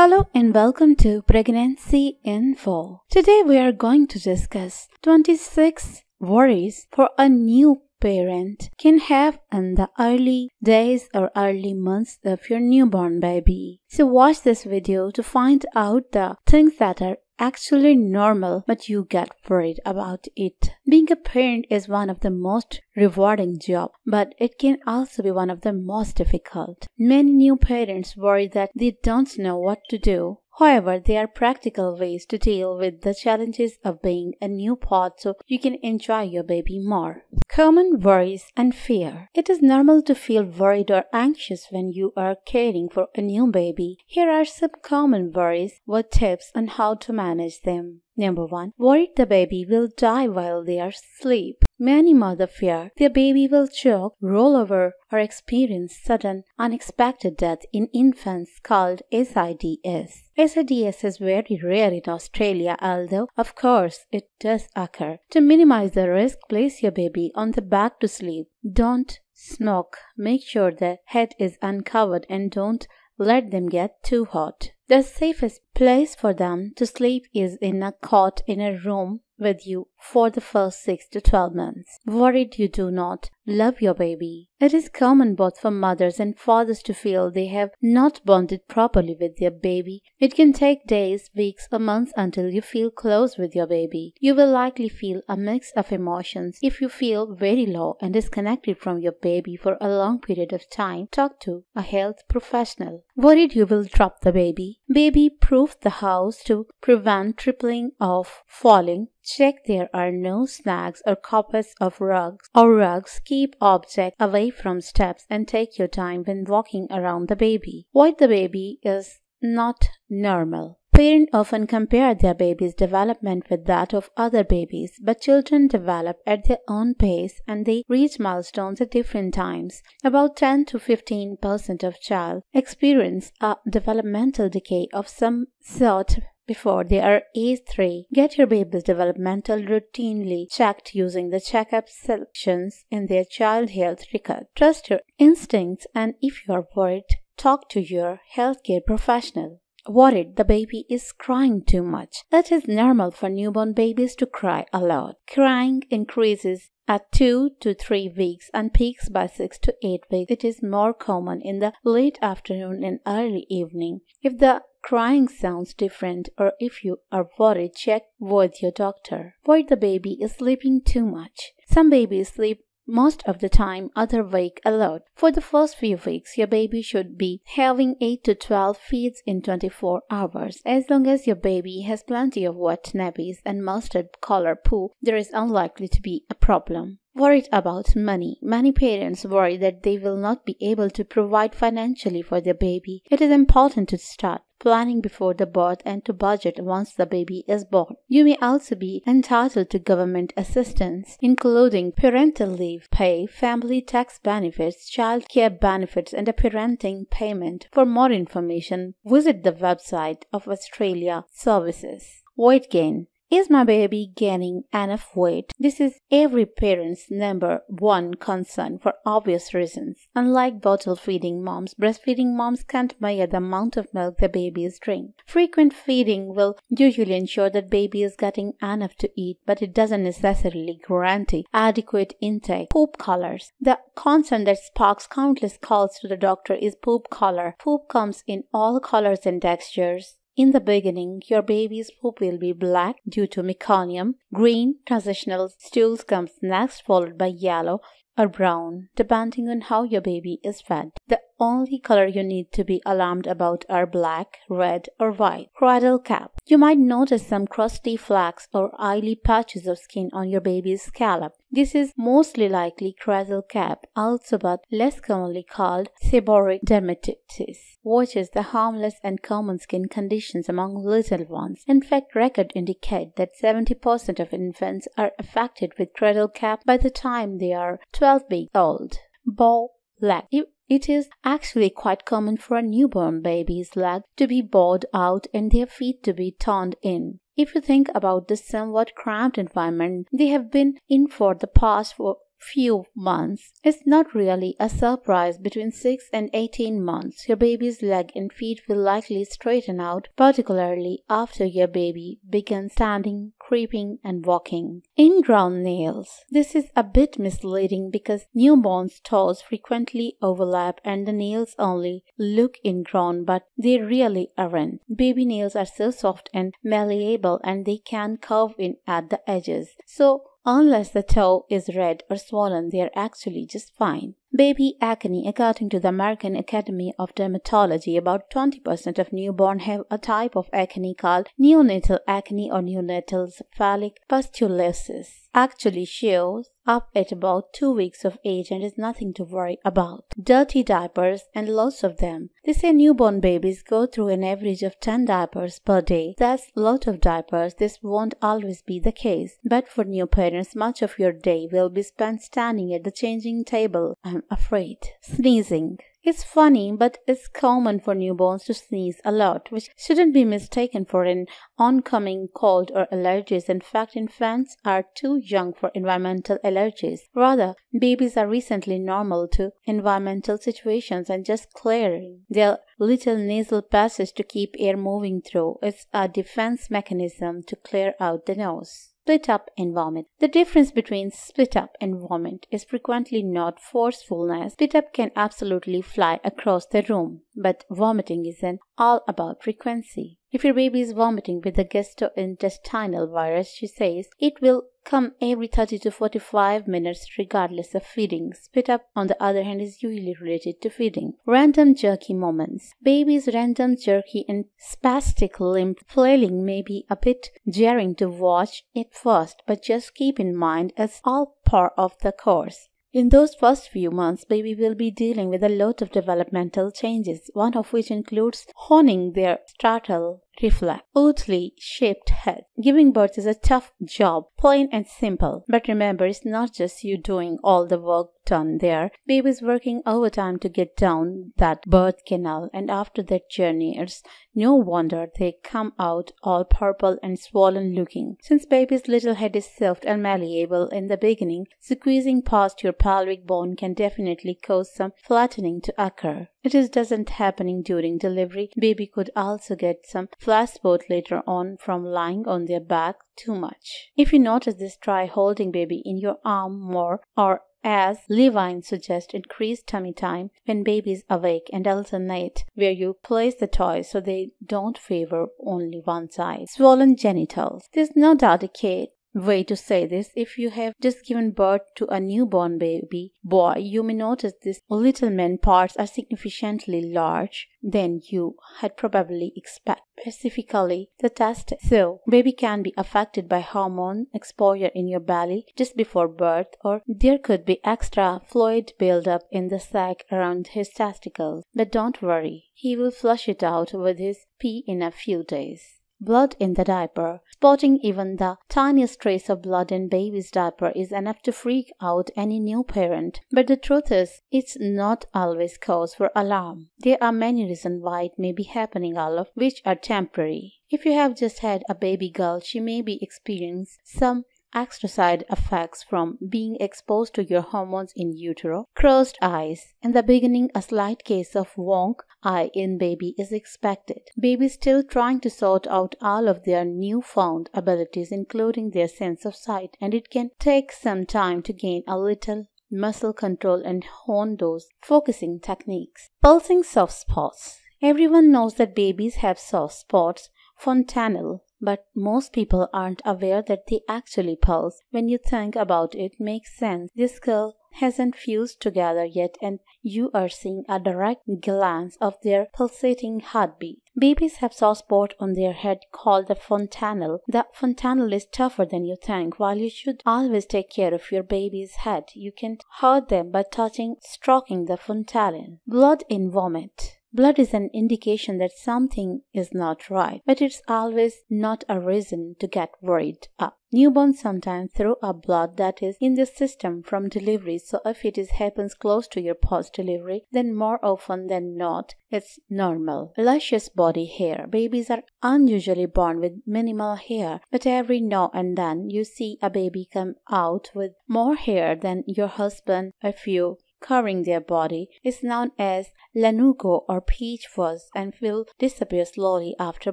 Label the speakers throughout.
Speaker 1: Hello and welcome to Pregnancy Info. Today we are going to discuss 26 worries for a new parent can have in the early days or early months of your newborn baby. So watch this video to find out the things that are actually normal, but you get worried about it. Being a parent is one of the most rewarding job, but it can also be one of the most difficult. Many new parents worry that they don't know what to do However, there are practical ways to deal with the challenges of being a new pod so you can enjoy your baby more. Common worries and fear. It is normal to feel worried or anxious when you are caring for a new baby. Here are some common worries with tips on how to manage them. Number one, worried the baby will die while they are asleep. Many mothers fear their baby will choke, roll over, or experience sudden, unexpected death in infants called SIDS. SIDS is very rare in Australia, although, of course, it does occur. To minimize the risk, place your baby on the back to sleep. Don't smoke. Make sure the head is uncovered and don't let them get too hot. The safest place for them to sleep is in a cot in a room with you for the first 6 to 12 months. Worried you do not love your baby. It is common both for mothers and fathers to feel they have not bonded properly with their baby. It can take days, weeks, or months until you feel close with your baby. You will likely feel a mix of emotions. If you feel very low and disconnected from your baby for a long period of time, talk to a health professional. Worried you will drop the baby. Baby proof the house to prevent tripling of falling Check there are no snags or coppers of rugs or rugs. Keep objects away from steps and take your time when walking around the baby. What the baby is not normal. Parents often compare their baby's development with that of other babies, but children develop at their own pace and they reach milestones at different times. About 10 to 15 percent of child experience a developmental decay of some sort before they are age 3. Get your baby's developmental routinely checked using the checkup sections in their child health record. Trust your instincts and if you are worried, talk to your healthcare professional. Worried the baby is crying too much. It is normal for newborn babies to cry a lot. Crying increases at 2 to 3 weeks and peaks by 6 to 8 weeks. It is more common in the late afternoon and early evening. If the crying sounds different or if you are worried, check with your doctor. Worried the baby is sleeping too much. Some babies sleep most of the time other wake a lot. For the first few weeks, your baby should be having 8 to 12 feeds in 24 hours. As long as your baby has plenty of wet nappies and mustard color poo, there is unlikely to be a problem. Worried about money. Many parents worry that they will not be able to provide financially for their baby. It is important to start planning before the birth and to budget once the baby is born. You may also be entitled to government assistance, including parental leave, pay, family tax benefits, child care benefits, and a parenting payment. For more information, visit the website of Australia Services. Weight gain. Is my baby gaining enough weight? This is every parent's number one concern for obvious reasons. Unlike bottle feeding moms, breastfeeding moms can't measure the amount of milk the babies drink. Frequent feeding will usually ensure that baby is getting enough to eat, but it doesn't necessarily guarantee adequate intake. Poop colors. The concern that sparks countless calls to the doctor is poop color. Poop comes in all colors and textures. In the beginning, your baby's poop will be black due to meconium. Green transitional stools comes next, followed by yellow or brown, depending on how your baby is fed. The only color you need to be alarmed about are black, red, or white. Cradle cap. You might notice some crusty flecks or oily patches of skin on your baby's scalp. This is mostly likely cradle cap, also but less commonly called seborrheic dermatitis, which is the harmless and common skin conditions among little ones. In fact, records indicate that 70% of infants are affected with cradle cap by the time they are 12 weeks old. Bow leg. It is actually quite common for a newborn baby's leg to be bowed out and their feet to be turned in. If you think about this somewhat cramped environment they have been in for the past few months. It's not really a surprise. Between 6 and 18 months, your baby's leg and feet will likely straighten out, particularly after your baby begins standing, creeping, and walking. Ingrown nails. This is a bit misleading because newborns' toes frequently overlap and the nails only look ingrown, but they really aren't. Baby nails are so soft and malleable and they can curve in at the edges. So Unless the toe is red or swollen, they are actually just fine. Baby acne, according to the American Academy of Dermatology, about 20% of newborn have a type of acne called neonatal acne or neonatal cephalic pustulosis actually shows up at about two weeks of age and is nothing to worry about. Dirty diapers and lots of them. They say newborn babies go through an average of 10 diapers per day. That's a lot of diapers. This won't always be the case. But for new parents, much of your day will be spent standing at the changing table. I'm afraid. Sneezing. It's funny, but it's common for newborns to sneeze a lot, which shouldn't be mistaken for an oncoming cold or allergies. In fact, infants are too young for environmental allergies. Rather, babies are recently normal to environmental situations and just clearing their little nasal passage to keep air moving through. It's a defense mechanism to clear out the nose spit up and vomit. The difference between spit up and vomit is frequently not forcefulness. Spit up can absolutely fly across the room, but vomiting is an all about frequency. If your baby is vomiting with a gastrointestinal virus, she says, it will come every 30 to 45 minutes regardless of feeding. Spit up, on the other hand, is usually related to feeding. Random jerky moments. Baby's random jerky and spastic limb flailing may be a bit jarring to watch at first, but just keep in mind it's all part of the course. In those first few months, baby will be dealing with a lot of developmental changes, one of which includes honing their startle reflex, oddly shaped head. Giving birth is a tough job, plain and simple. But remember, it's not just you doing all the work done there. Baby's working overtime to get down that birth canal, and after that journey, it's no wonder they come out all purple and swollen looking. Since baby's little head is soft and malleable in the beginning, squeezing past your pelvic bone can definitely cause some flattening to occur. It is doesn't happening during delivery. Baby could also get some flash spot later on from lying on their back too much. If you notice this, try holding baby in your arm more or as Levine suggests, increase tummy time when baby is awake and alternate where you place the toys so they don't favor only one side. Swollen genitals. There's no doubt a kid way to say this if you have just given birth to a newborn baby boy you may notice these little men parts are significantly large than you had probably expected specifically the testes so baby can be affected by hormone exposure in your belly just before birth or there could be extra fluid buildup in the sac around his testicles. But don't worry he will flush it out with his pee in a few days Blood in the diaper. Spotting even the tiniest trace of blood in baby's diaper is enough to freak out any new parent. But the truth is, it's not always cause for alarm. There are many reasons why it may be happening, all of which are temporary. If you have just had a baby girl, she may be experiencing some extra side effects from being exposed to your hormones in utero, crossed eyes. In the beginning, a slight case of wonk eye in baby is expected. Baby still trying to sort out all of their newfound abilities, including their sense of sight, and it can take some time to gain a little muscle control and hone those focusing techniques. Pulsing soft spots. Everyone knows that babies have soft spots, fontanelle, but most people aren't aware that they actually pulse. When you think about it, makes sense. This girl hasn't fused together yet and you are seeing a direct glance of their pulsating heartbeat. Babies have soft spot on their head called the fontanelle. The fontanelle is tougher than you think. While you should always take care of your baby's head, you can hurt them by touching, stroking the fontanelle. Blood in vomit. Blood is an indication that something is not right, but it's always not a reason to get worried up. Newborns sometimes throw up blood that is in the system from delivery, so if it is happens close to your post delivery, then more often than not, it's normal. Luscious body hair. Babies are unusually born with minimal hair, but every now and then you see a baby come out with more hair than your husband a you covering their body is known as lanugo or peach fuzz and will disappear slowly after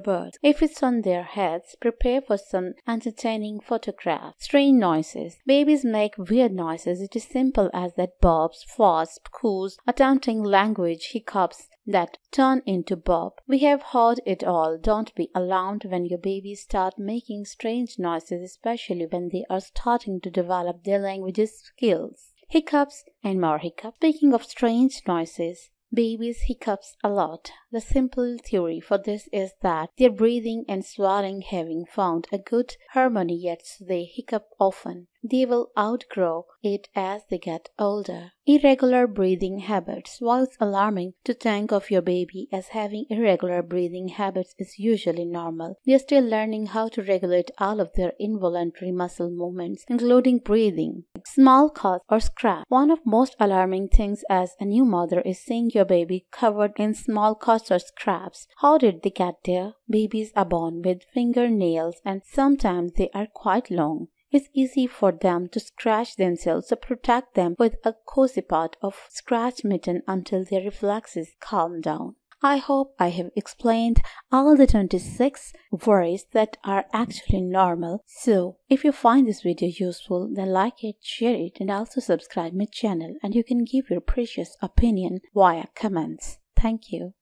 Speaker 1: birth. If it's on their heads, prepare for some entertaining photographs. Strange noises. Babies make weird noises. It is simple as that bobs, farts, coos, attempting language, hiccups, that turn into bob. We have heard it all. Don't be alarmed when your babies start making strange noises, especially when they are starting to develop their language skills hiccups, and more hiccups. Speaking of strange noises, babies hiccups a lot. The simple theory for this is that their breathing and swallowing having found a good harmony yet they hiccup often. They will outgrow it as they get older. Irregular breathing habits. While it's alarming to think of your baby as having irregular breathing habits is usually normal. They are still learning how to regulate all of their involuntary muscle movements, including breathing. Small cuts or scratch. One of most alarming things as a new mother is seeing your baby covered in small cuts or scrapes. How did they get there? Babies are born with fingernails and sometimes they are quite long. It's easy for them to scratch themselves, so protect them with a cozy part of scratch mitten until their reflexes calm down. I hope I have explained all the 26 worries that are actually normal. So, if you find this video useful, then like it, share it, and also subscribe my channel. And you can give your precious opinion via comments. Thank you.